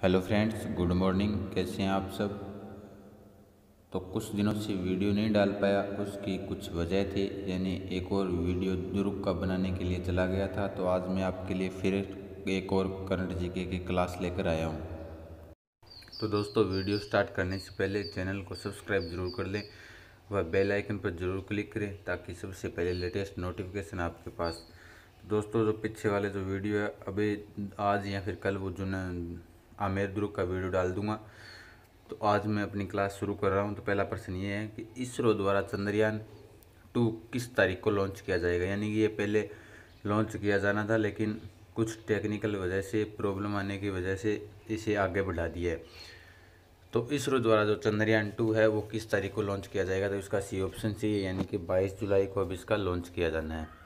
Hello friends, good morning. कैसे हैं आप सब? तो कुछ दिनों से वीडियो नहीं डाल पाया, उसकी कुछ वजह थी। यानी एक और वीडियो दुरुक का बनाने के लिए चला गया था तो आज मैं आपके लिए फिर एक और करंट जीके की क्लास लेकर आया हूँ। तो दोस्तों, वीडियो स्टार्ट करने से पहले चैनल को सब्सक्राइब ज़रूर कर लें वह बेल आइकन पर ज़रूर क्लिक करें, ताकि सबसे पहले लेटेस्ट नोटिफिकेशन आपके पास। दोस्तों, जो पीछे वाले जो वीडियो है, अभी आज या फिर कल वो जो आमेर द्रुक का वीडियो डाल दूँगा। तो आज मैं अपनी क्लास शुरू कर रहा हूँ। तो पहला प्रश्न ये है कि इसरो द्वारा चंद्रयान टू किस तारीख को लॉन्च किया जाएगा? यानी कि ये पहले लॉन्च किया जाना था, लेकिन कुछ टेक्निकल वजह से प्रॉब्लम आने की वजह से इसे आगे बढ़ा दिया है। तो इसरो द्वारा जो चंद्रयान टू है, वो किस तारीख को लॉन्च किया जाएगा? तो इसका सी ऑप्शन चाहिए यानी कि 22 जुलाई को अब इसका लॉन्च किया जाना है।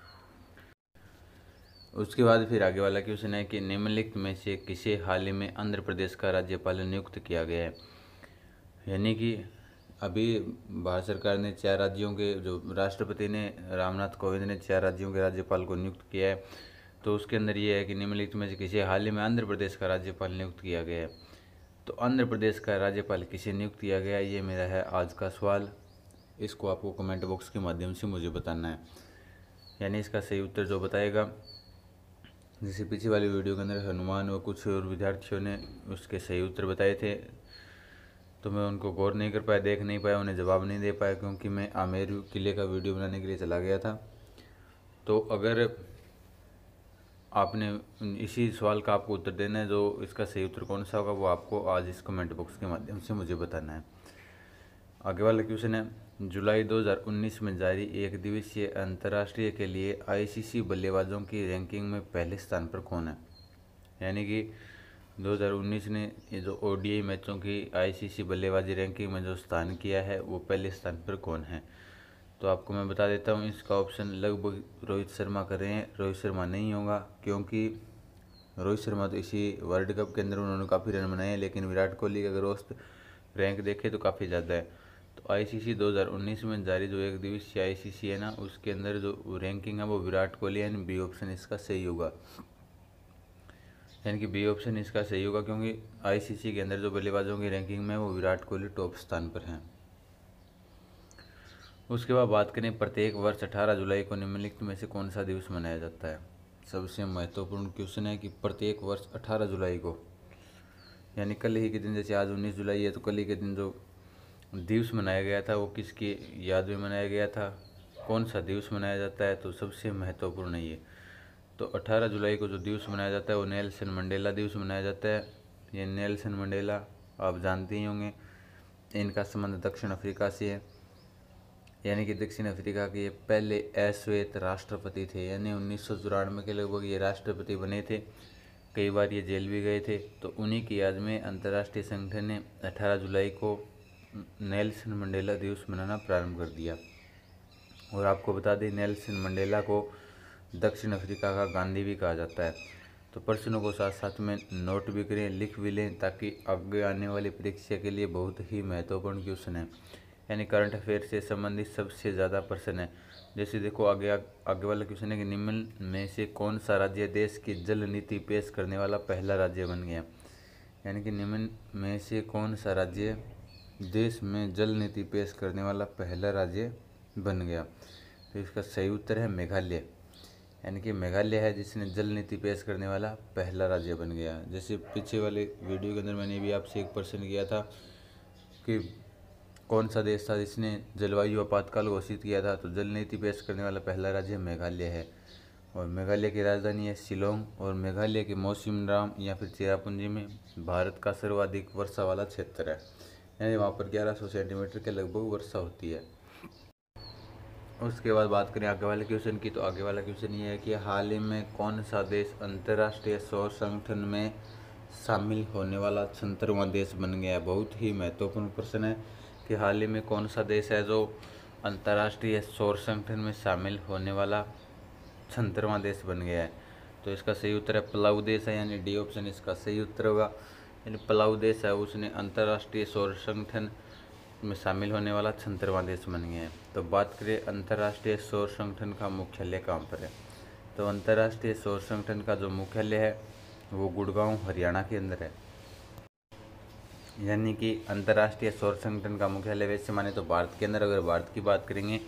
उसके बाद फिर आगे वाला क्वेश्चन है कि निम्नलिखित में से किसे हाल ही में आंध्र प्रदेश का राज्यपाल नियुक्त किया गया है? यानी कि अभी भारत सरकार ने चार राज्यों के, जो राष्ट्रपति ने, रामनाथ कोविंद ने चार राज्यों के राज्यपाल को नियुक्त किया है। तो उसके अंदर ये है कि निम्नलिखित में से किसे हाल ही में आंध्र प्रदेश का राज्यपाल नियुक्त किया गया है? तो आंध्र प्रदेश का राज्यपाल किसे नियुक्त किया गया ये मेरा है आज का सवाल। इसको आपको कमेंट बॉक्स के माध्यम से मुझे बताना है। यानी इसका सही उत्तर जो बताएगा जैसे पीछे वाली वीडियो के अंदर हनुमान व कुछ और विद्यार्थियों ने उसके सही उत्तर बताए थे तो मैं उनको गौर नहीं कर पाया, देख नहीं पाया, उन्हें जवाब नहीं दे पाया, क्योंकि मैं आमेर किले का वीडियो बनाने के लिए चला गया था। तो अगर आपने इसी सवाल का आपको उत्तर देना है, जो इसका सही उत्तर कौन सा होगा, वो आपको आज इस कमेंट बॉक्स के माध्यम से मुझे बताना है। आगे वाला क्वेश्चन है जुलाई 2019 में जारी एक दिवसीय अंतर्राष्ट्रीय के लिए आईसीसी बल्लेबाजों की रैंकिंग में पहले स्थान पर कौन है? यानी कि 2019 ने ये जो ओडीआई मैचों की आईसीसी बल्लेबाजी रैंकिंग में जो स्थान किया है, वो पहले स्थान पर कौन है? तो आपको मैं बता देता हूँ, इसका ऑप्शन लगभग रोहित शर्मा कर रहे हैं। रोहित शर्मा नहीं होगा, क्योंकि रोहित शर्मा तो इसी वर्ल्ड कप के अंदर उन्होंने काफ़ी रन बनाए हैं, लेकिन विराट कोहली का अगर रैंक देखें तो काफ़ी ज़्यादा है। तो आईसीसी 2019 में जारी जो एक दिवसीय आईसीसी है ना, उसके अंदर जो रैंकिंग है वो विराट कोहली यानी बी ऑप्शन इसका सही होगा। यानी कि बी ऑप्शन इसका सही होगा क्योंकि आईसीसी के अंदर जो बल्लेबाजों की रैंकिंग में वो विराट कोहली टॉप स्थान पर हैं। उसके बाद बात करें प्रत्येक वर्ष 18 जुलाई को निम्नलिखित में से कौन सा दिवस मनाया जाता है? सबसे महत्वपूर्ण क्वेश्चन है कि प्रत्येक वर्ष 18 जुलाई को, यानी कल ही के दिन, जैसे आज 19 जुलाई है तो कल ही के दिन जो दिवस मनाया गया था, वो किसकी याद में मनाया गया था? कौन सा दिवस मनाया जाता है तो सबसे महत्वपूर्ण ये। तो 18 जुलाई को जो दिवस मनाया जाता है, वो नेल्सन मंडेला दिवस मनाया जाता है। ये नेल्सन मंडेला, आप जानते ही होंगे, इनका संबंध दक्षिण अफ्रीका से है। यानी कि दक्षिण अफ्रीका के ये पहले अश्वेत राष्ट्रपति थे, यानी उन्नीस सौ चौरानवे के लगभग ये राष्ट्रपति बने थे। कई बार ये जेल भी गए थे। तो उन्हीं की याद में अंतर्राष्ट्रीय संगठन ने 18 जुलाई को नेल्सन मंडेला दिवस मनाना प्रारंभ कर दिया। और आपको बता दें, नेल्सन मंडेला को दक्षिण अफ्रीका का गांधी भी कहा जाता है। तो प्रश्नों को साथ साथ में नोट भी करें, लिख भी लें, ताकि आगे आने वाली परीक्षा के लिए बहुत ही महत्वपूर्ण क्वेश्चन है। यानी करंट अफेयर से संबंधित सबसे ज़्यादा प्रश्न है। जैसे देखो, आगे आगे वाला क्वेश्चन है कि निम्न में से कौन सा राज्य देश की जल नीति पेश करने वाला पहला राज्य बन गया? यानी कि निम्न में से कौन सा राज्य देश में जल नीति पेश करने वाला पहला राज्य बन गया। तो इसका सही उत्तर है मेघालय। यानी कि मेघालय है जिसने जल नीति पेश करने वाला पहला राज्य बन गया। जैसे पीछे वाले वीडियो के अंदर मैंने भी आपसे एक प्रश्न किया था कि कौन सा देश था जिसने जलवायु आपातकाल घोषित किया था? तो जल नीति पेश करने वाला पहला राज्य मेघालय है। और मेघालय की राजधानी है शिलोंग। और मेघालय के मौसम राम या फिर चेरापूंजी में भारत का सर्वाधिक वर्षा वाला क्षेत्र है। यानी वहाँ पर 1100 सेंटीमीटर के लगभग वर्षा होती है। उसके बाद बात करें आगे वाले क्वेश्चन की तो आगे वाला क्वेश्चन ये है कि हाल ही में कौन सा देश अंतर्राष्ट्रीय सौर संगठन में शामिल होने वाला छंतरवा देश बन गया? है बहुत ही महत्वपूर्ण प्रश्न है कि हाल ही में कौन सा देश है जो अंतर्राष्ट्रीय सौर संगठन में शामिल होने वाला छंतरवा देश बन गया है? तो इसका सही उत्तर है, पलाऊ देश है, यानी डी ऑप्शन इसका सही उत्तर होगा। यानी पलाऊ देश है, उसने अंतर्राष्ट्रीय सौर संगठन में शामिल होने वाला छंतरवा देश बन गया है। तो बात करें अंतर्राष्ट्रीय सौर संगठन का मुख्यालय कहाँ पर है? तो अंतर्राष्ट्रीय सौर संगठन का जो मुख्यालय है, वो गुड़गांव, हरियाणा के अंदर है। यानी कि अंतर्राष्ट्रीय सौर संगठन का मुख्यालय वैसे माने तो भारत के अंदर, अगर भारत की बात करेंगे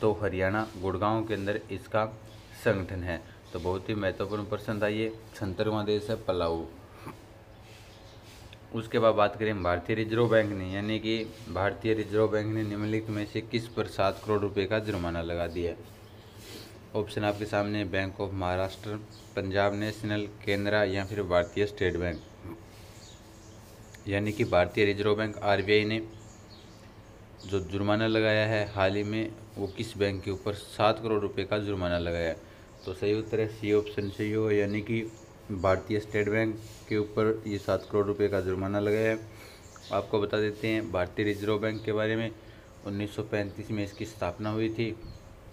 तो हरियाणा, गुड़गांव के अंदर इसका संगठन है। तो बहुत ही महत्वपूर्ण प्रश्न था ये सत्तरवा देश है, पलाऊ। उसके बाद बात करें भारतीय रिज़र्व बैंक ने, यानी कि भारतीय रिज़र्व बैंक ने निम्नलिखित में से किस पर सात करोड़ रुपए का जुर्माना लगा दिया ऑप्शन आपके सामने Bank of Maharashtra, Punjab National, Canara या फिर भारतीय स्टेट बैंक। यानी कि भारतीय रिज़र्व बैंक आरबीआई ने जो जुर्माना लगाया है हाल ही में, वो किस बैंक के ऊपर सात करोड़ रुपए का जुर्माना लगाया तो सही उत्तर है सी ऑप्शन सही हो यानी कि भारतीय स्टेट बैंक के ऊपर ये सात करोड़ रुपए का जुर्माना लगाया है। आपको बता देते हैं, भारतीय रिज़र्व बैंक के बारे में 1935 में इसकी स्थापना हुई थी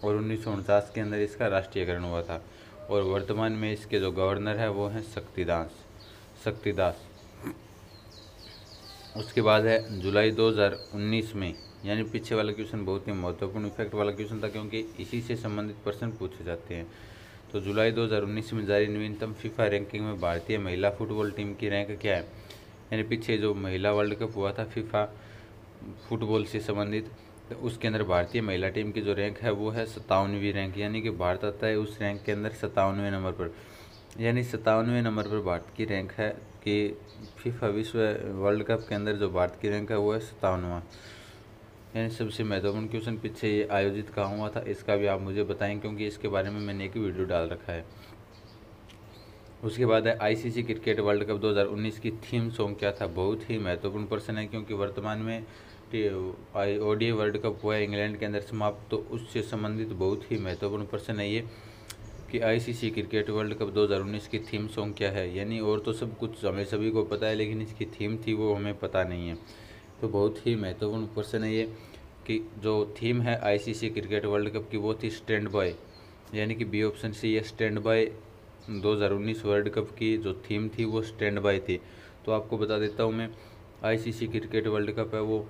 और उन्नीस सौ उनचास के अंदर इसका राष्ट्रीयकरण हुआ था और वर्तमान में इसके जो गवर्नर है वो हैं शक्तिदास शक्तिदास। उसके बाद है, जुलाई 2019 में, यानी पीछे वाला क्वेश्चन बहुत ही महत्वपूर्ण इफ़ेक्ट वाला क्वेश्चन था क्योंकि इसी से संबंधित प्रश्न पूछे जाते हैं। तो जुलाई 2019 में जारी नवीनतम फीफा रैंकिंग में भारतीय महिला फुटबॉल टीम की रैंक क्या है? यानी पीछे जो महिला वर्ल्ड कप हुआ था, फीफा फुटबॉल से संबंधित तो उसके अंदर भारतीय महिला टीम की जो रैंक है वो है सत्तावनवीं रैंक। यानी कि भारत आता है उस रैंक के अंदर सत्तावनवें नंबर पर। यानी सत्तावनवें नंबर पर भारत की रैंक है कि फीफा विश्व वर्ल्ड कप के अंदर जो भारत की रैंक है वो है सत्तावनवा। यानी सबसे महत्वपूर्ण क्वेश्चन पीछे ये आयोजित कहाँ हुआ था, इसका भी आप मुझे बताएँ, क्योंकि इसके बारे में मैंने एक वीडियो डाल रखा है। उसके बाद है आईसीसी क्रिकेट वर्ल्ड कप 2019 की थीम सॉन्ग क्या था? बहुत ही महत्वपूर्ण प्रश्न है, क्योंकि वर्तमान में ओडी वर्ल्ड कप हुआ है इंग्लैंड के अंदर समाप्त तो उससे संबंधित बहुत ही महत्वपूर्ण प्रश्न है ये कि आईसीसी क्रिकेट वर्ल्ड कप 2019 की थीम सॉन्ग क्या है? यानी और तो सब कुछ हमें सभी को पता है, लेकिन इसकी थीम थी वो हमें पता नहीं है। तो बहुत ही महत्वपूर्ण क्वेश्चन है ये कि जो थीम है आईसीसी क्रिकेट वर्ल्ड कप की, वो थी स्टैंड बाय यानी कि बी ऑप्शन सी ये स्टैंड बाय 2019 वर्ल्ड कप की जो थीम थी, वो स्टैंड बाय थी। तो आपको बता देता हूँ मैं आईसीसी क्रिकेट वर्ल्ड कप है, वो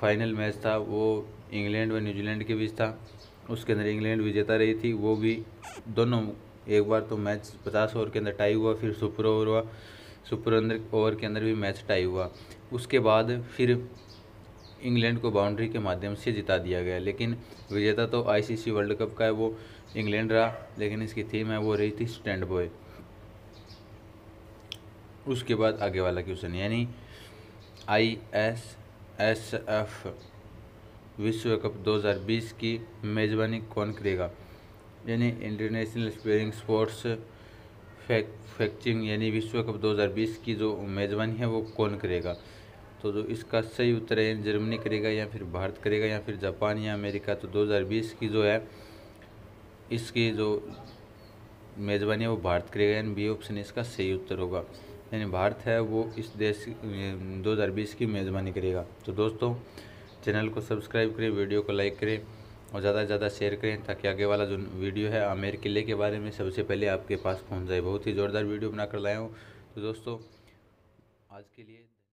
फाइनल मैच था, वो इंग्लैंड व न्यूजीलैंड के बीच था। उसके अंदर इंग्लैंड विजेता रही थी, वो भी दोनों, एक बार तो मैच पचास ओवर के अंदर टाई हुआ, फिर सुपर ओवर हुआ। सुपर अंदर ओवर के अंदर भी मैच टाई हुआ। उसके बाद फिर इंग्लैंड को बाउंड्री के माध्यम से जिता दिया गया। लेकिन विजेता तो आईसीसी वर्ल्ड कप का है, वो इंग्लैंड रहा, लेकिन इसकी थीम है, वो रही थी स्टैंड बॉय। उसके बाद आगे वाला क्वेश्चन, यानी आई एस एस एफ़ विश्व कप 2020 की मेज़बानी कौन करेगा? यानी इंटरनेशनल स्पेयरिंग स्पोर्ट्स फैक्चिंग यानी विश्व कप 2020 की जो मेज़बानी है वो कौन करेगा? तो जो इसका सही उत्तर है, जर्मनी करेगा या फिर भारत करेगा या फिर जापान या अमेरिका तो 2020 की जो है, इसकी जो मेज़बानी है वो भारत करेगा यानी बी ऑप्शन इसका सही उत्तर होगा। यानी भारत है वो इस देश 2020 की मेज़बानी करेगा। तो दोस्तों, चैनल को सब्सक्राइब करें, वीडियो को लाइक करें और ज़्यादा से ज़्यादा शेयर करें ताकि आगे वाला जो वीडियो है, आमेर किले के बारे में सबसे पहले आपके पास पहुँच जाए। बहुत ही ज़ोरदार वीडियो बनाकर लाया हूँ। तो दोस्तों, आज के लिए